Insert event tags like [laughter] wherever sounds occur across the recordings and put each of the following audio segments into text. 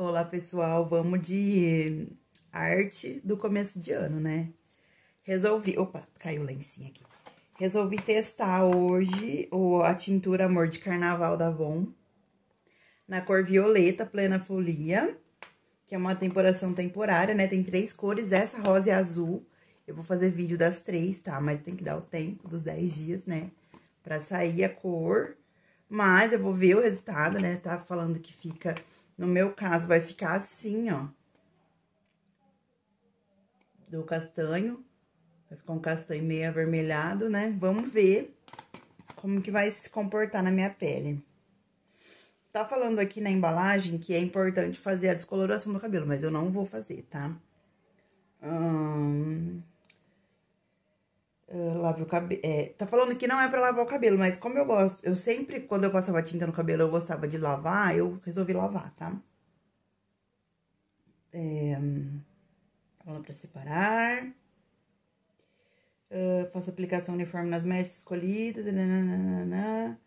Olá, pessoal. Vamos de arte do começo de ano, né? Resolvi... Opa, caiu o lencinho aqui. Resolvi testar hoje a tintura Amor de Carnaval da Avon. Na cor violeta, plena folia. Que é uma temporação temporária, né? Tem três cores, essa rosa e azul. Eu vou fazer vídeo das três, tá? Mas tem que dar o tempo dos 10 dias, né? Pra sair a cor. Mas eu vou ver o resultado, né? Tá falando que fica no meu caso, vai ficar assim, ó. Do castanho. Vai ficar um castanho meio avermelhado, né? Vamos ver como que vai se comportar na minha pele. Tá falando aqui na embalagem que é importante fazer a descoloração do cabelo, mas eu não vou fazer, tá? Hum... Uh, lave o cabelo. É, tá falando que não é pra lavar o cabelo, mas como eu gosto, eu sempre, quando eu passava tinta no cabelo, eu gostava de lavar, eu resolvi lavar, tá? É, falando pra separar. Uh, faço aplicação uniforme nas mechas escolhidas, nananana,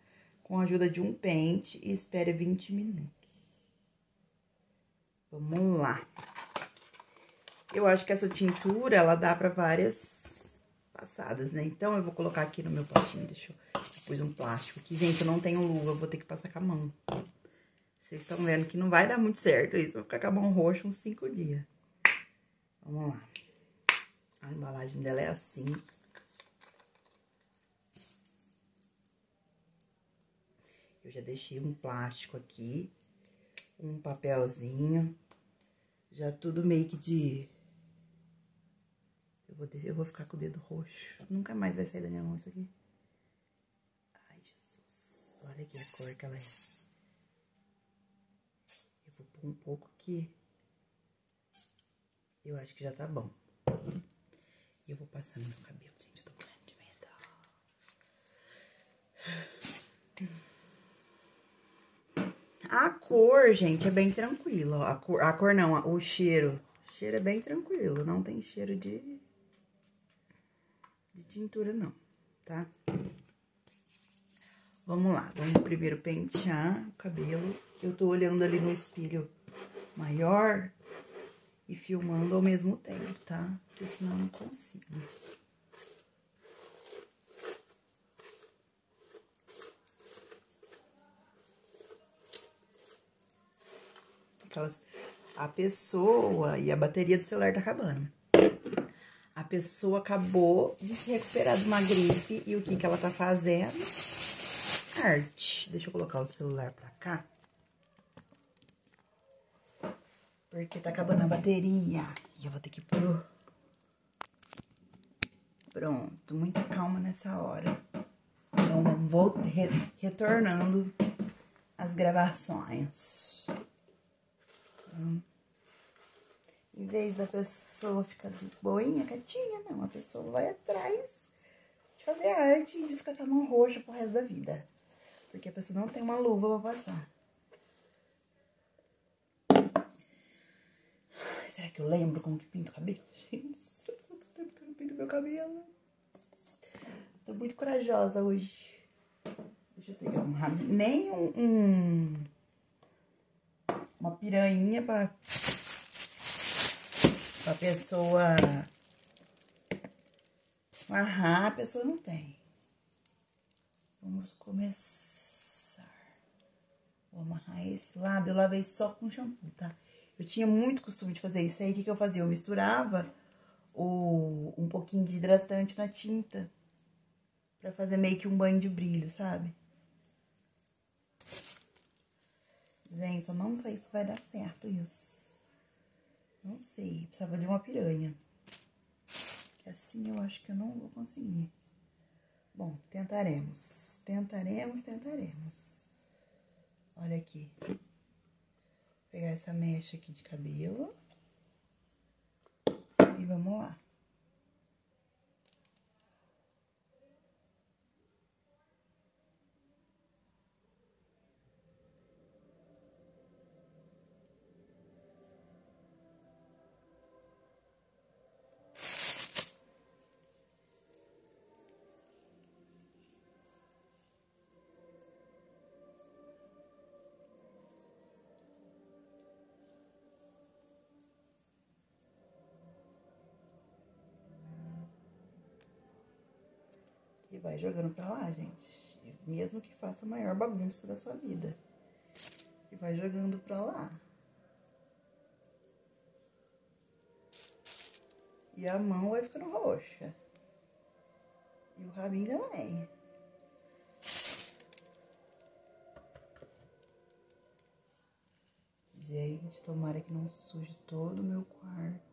com a ajuda de um pente e espere 20 minutos. Vamos lá. Eu acho que essa tintura, ela dá pra várias passadas, né? Então, eu vou colocar aqui no meu potinho, deixa eu... eu pus um plástico aqui. Gente, eu não tenho luva, vou ter que passar com a mão. Vocês estão vendo que não vai dar muito certo isso. Vou ficar com a mão roxa uns cinco dias. Vamos lá. A embalagem dela é assim. Eu já deixei um plástico aqui, um papelzinho, já tudo meio que de vou, eu vou ficar com o dedo roxo. Nunca mais vai sair da minha mão isso aqui. Ai, Jesus. Olha aqui a cor que ela é. Eu vou pôr um pouco aqui. Eu acho que já tá bom. E eu vou passar no meu cabelo, gente. Eu tô morrendo de medo. A cor, gente, é bem tranquila. A cor, a cor não, o cheiro. O cheiro é bem tranquilo, não tem cheiro de de tintura não, tá? Vamos lá, vamos primeiro pentear o cabelo. Eu tô olhando ali no espelho maior e filmando ao mesmo tempo, tá? Porque senão eu não consigo. Aquelas... A pessoa e a bateria do celular tá acabando. Pessoa acabou de se recuperar de uma gripe e o que que ela tá fazendo? Arte. Deixa eu colocar o celular pra cá. Porque tá acabando a bateria. E eu vou ter que pôr... Pronto, muita calma nessa hora. Então, vou re retornando as gravações. Então, em vez da pessoa ficar de boinha, quietinha, não. A pessoa vai atrás de fazer arte e de ficar com a mão roxa pro resto da vida. Porque a pessoa não tem uma luva pra passar. Será que eu lembro como que pinto o cabelo? [laughs] Gente, faz tanto tempo que eu não pinto meu cabelo. Tô muito corajosa hoje. Deixa eu pegar um rabinho. Nem um, um... Uma piranha pra a pessoa amarrar, a pessoa não tem. Vamos começar. Vou amarrar esse lado, eu lavei só com shampoo, tá? Eu tinha muito costume de fazer isso aí, o que, que eu fazia? Eu misturava o, um pouquinho de hidratante na tinta, pra fazer meio que um banho de brilho, sabe? Gente, eu não sei se vai dar certo isso. Não sei, precisava de uma piranha. Assim eu acho que eu não vou conseguir. Bom, tentaremos. Tentaremos, tentaremos. Olha aqui. Vou pegar essa mecha aqui de cabelo. Vai jogando pra lá, gente. Mesmo que faça a maior bagunça da sua vida. E vai jogando pra lá. E a mão vai ficando roxa. E o rabinho também. Gente, tomara que não suje todo o meu quarto.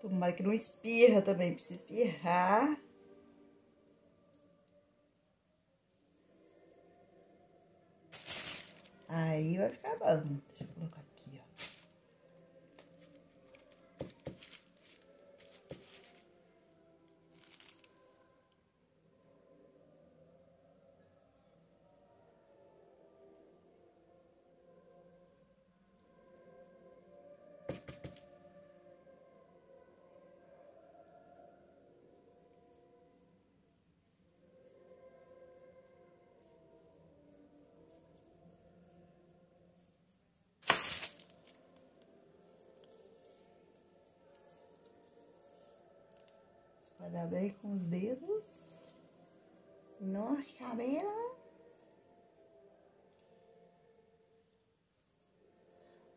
Tomara que não espirra também. Precisa espirrar. Aí vai ficar bom. Deixa eu colocar aqui, Espalhar bem com os dedos. No cabelo.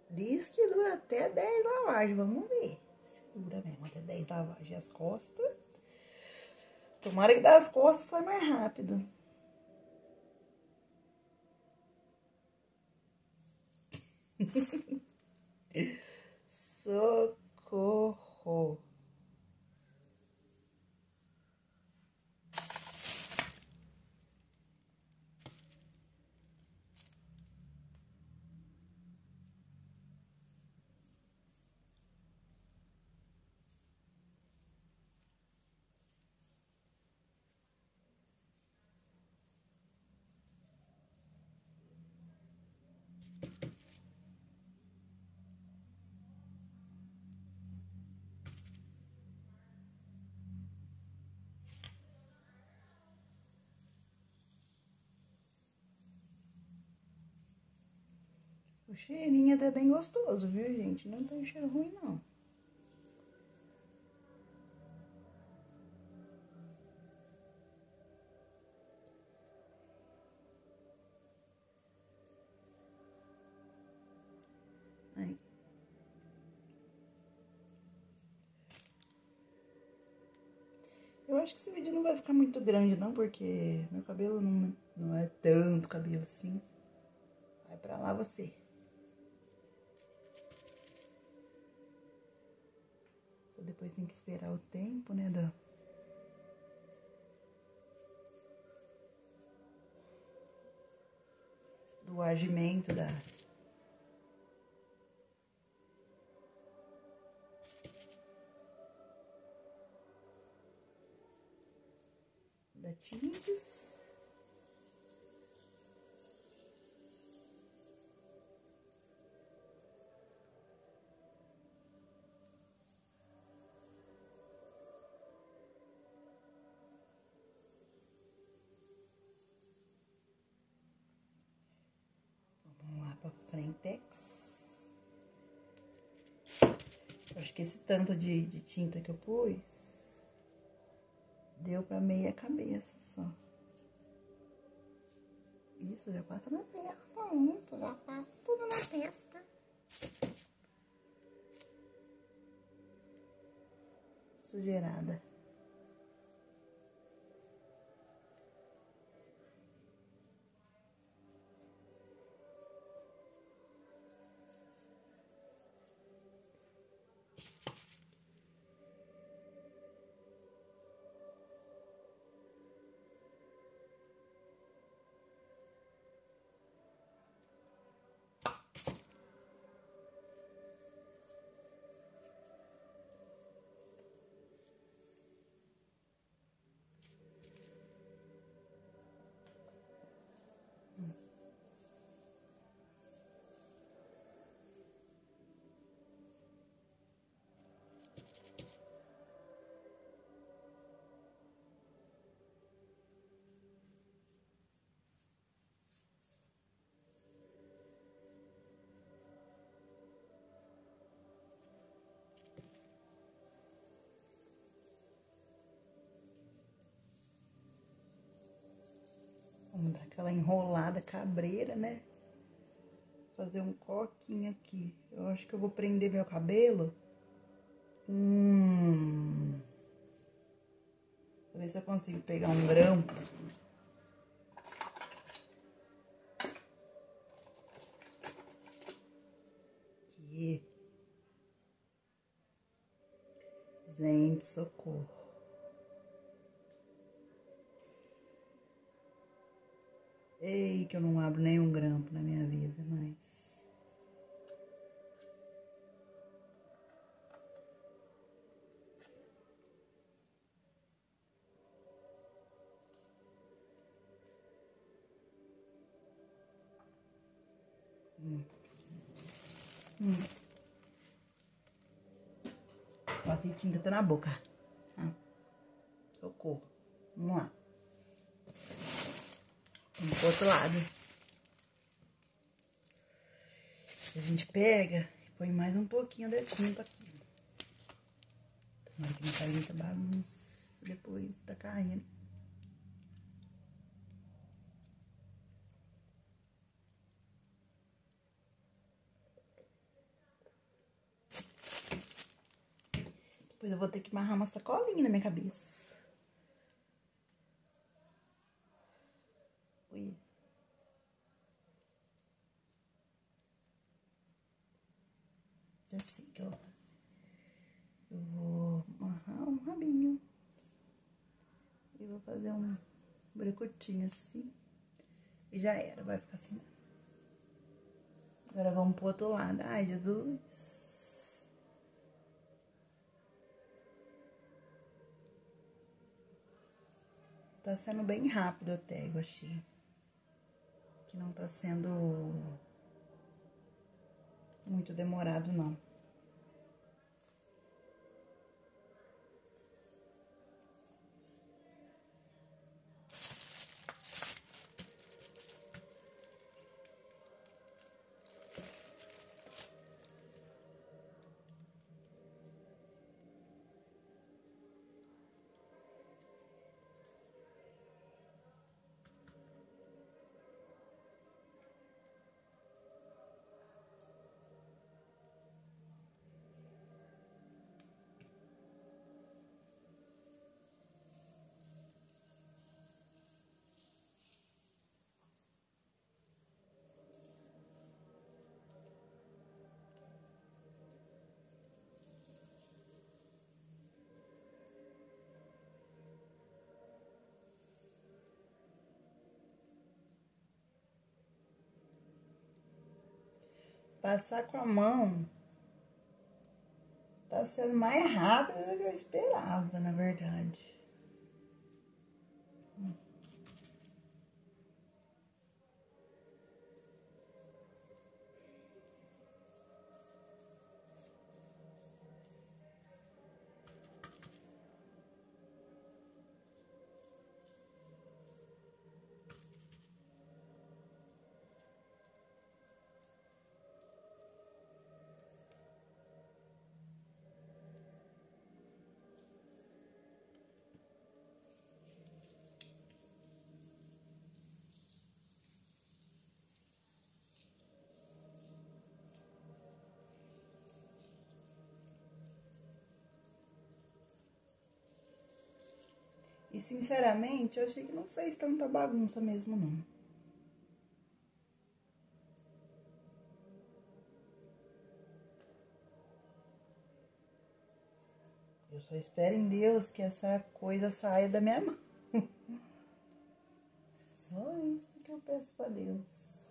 Diz que dura até 10 lavagens. Vamos ver se dura mesmo até 10 lavagens as costas. Tomara que das costas sai mais rápido. [laughs] Socorro. Cheirinho até bem gostoso, viu, gente? Não tem cheiro ruim, não. Aí. Eu acho que esse vídeo não vai ficar muito grande, não, porque meu cabelo não, não é tanto cabelo assim. Vai pra lá você. Depois tem que esperar o tempo, né, do... Do agimento da... Da tintes. Esse tanto de, de tinta que eu pus deu pra meia cabeça só. Isso, já passa na testa, pronto, já passa tudo na testa. Sujeirada. Vamos dar aquela enrolada cabreira, né? Fazer um coquinho aqui. Eu acho que eu vou prender meu cabelo. Hum. Se eu consigo pegar um grampo. Gente, socorro. Ei, que eu não abro nenhum grampo na minha vida, mas... Hum. Hum. Tinta até na boca. Ah. Socorro. Vamos lá. Pro outro lado. A gente pega e põe mais um pouquinho de tinta aqui. Tomara que não caia muita bagunça depois tá caindo. Depois eu vou ter que amarrar uma sacolinha na minha cabeça. Ui. Já sei que eu vou fazer. Eu vou amarrar um rabinho. E vou fazer um assim. E já era, vai ficar assim. Agora vamos pro outro lado. Ai, Jesus. Tá sendo bem rápido até, eu achei. Que não tá sendo muito demorado, não. Passar com a mão tá sendo mais rápido do que eu esperava, na verdade. Sinceramente, eu achei que não fez tanta bagunça mesmo, não. Eu só espero em Deus que essa coisa saia da minha [laughs] mão. Só isso que eu peço pra Deus.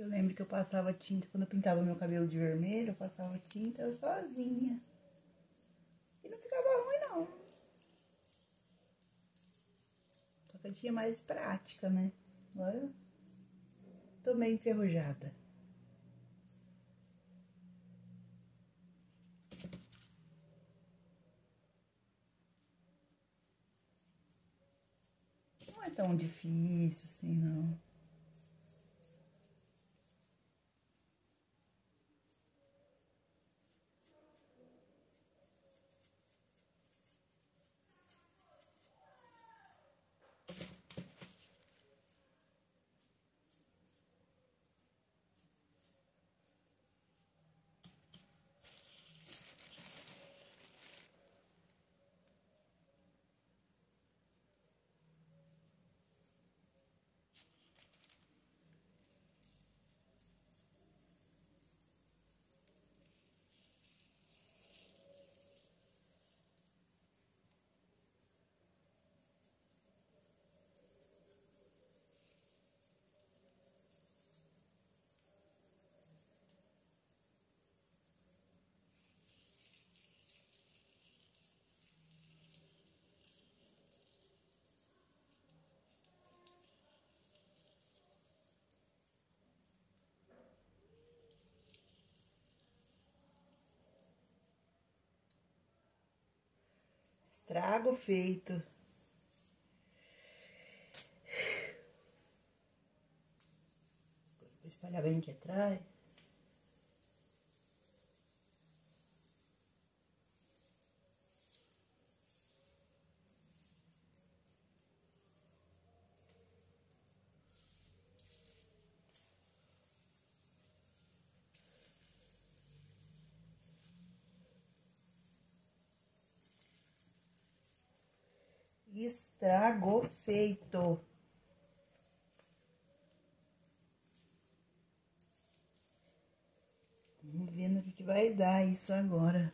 Eu lembro que eu passava tinta, quando eu pintava meu cabelo de vermelho, eu passava tinta eu sozinha. E não ficava ruim, não. Só que eu tinha mais prática, né? Agora tô meio enferrujada. Não é tão difícil assim, não. Estrago feito. Vou espalhar bem aqui atrás. Estrago feito. Vamos ver no que, que vai dar isso agora.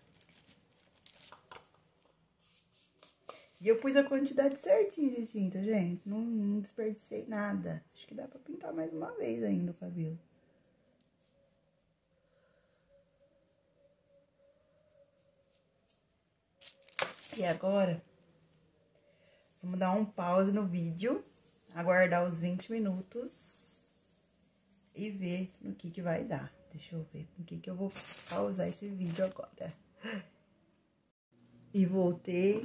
E eu pus a quantidade certinha de tinta, gente. Não, não desperdicei nada. Acho que dá pra pintar mais uma vez ainda o cabelo. E agora, Vamos dar um pause no vídeo, aguardar os 20 minutos e ver no que que vai dar. Deixa eu ver com que que eu vou pausar esse vídeo agora. E voltei.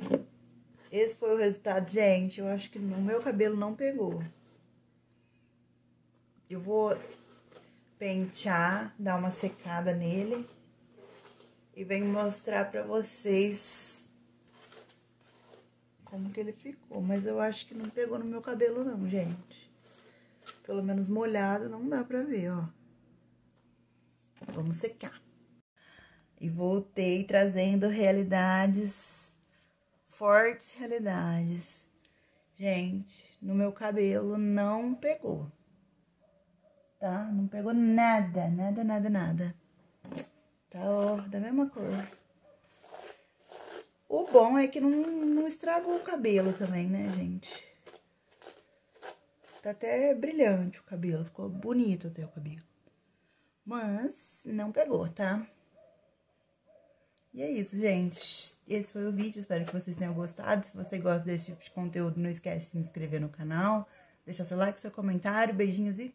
Esse foi o resultado, gente. Eu acho que no meu cabelo não pegou. Eu vou pentear, dar uma secada nele e venho mostrar pra vocês como que ele ficou. Mas eu acho que não pegou no meu cabelo não, gente. Pelo menos molhado não dá pra ver, ó. Vamos secar. E voltei trazendo realidades, fortes realidades. Gente, no meu cabelo não pegou. Tá? Não pegou nada, nada, nada, nada. Tá, ó, da mesma cor. O bom é que não, não estragou o cabelo também, né, gente? Tá até brilhante o cabelo, ficou bonito até o cabelo. Mas não pegou, tá? E é isso, gente. Esse foi o vídeo, espero que vocês tenham gostado. Se você gosta desse tipo de conteúdo, não esquece de se inscrever no canal, deixar seu like, seu comentário, beijinhos e...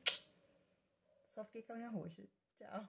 Só fiquei com a minha roxa. Tchau.